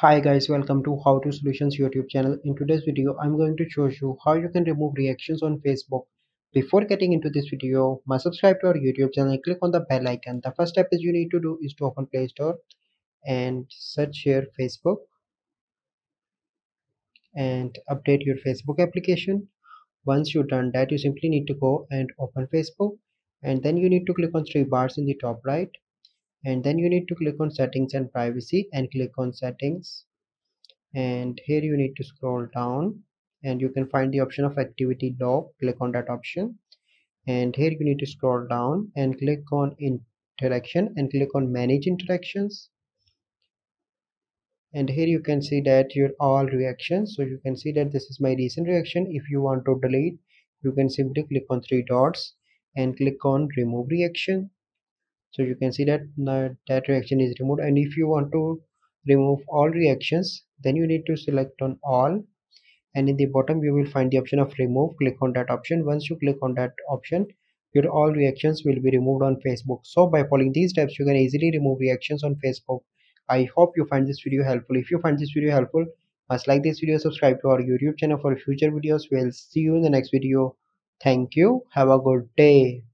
Hi guys, welcome to How to Solutions YouTube channel. In today's video, I'm going to show you how you can remove reactions on Facebook. Before getting into this video, must subscribe to our YouTube channel and click on the bell icon. The first step is you need to do is to open Play Store and search here Facebook and update your Facebook application. Once you've done that, you simply need to go and open Facebook and then you need to click on three bars in the top right and then you need to click on settings and privacy and click on settings. And here you need to scroll down and you can find the option of activity log. Click on that option. And here you need to scroll down and click on interaction and click on manage interactions. And here you can see that your all reactions. So you can see that this is my recent reaction. If you want to delete you can simply click on three dots and click on remove reaction so you can see that that reaction is removed. And if you want to remove all reactions then you need to select on all. And in the bottom you will find the option of remove. Click on that option. Once you click on that option your all reactions will be removed on facebook. So by following these steps you can easily remove reactions on facebook. I hope you find this video helpful. If you find this video helpful must like this video subscribe to our youtube channel for future videos. We'll see you in the next video. Thank you. Have a good day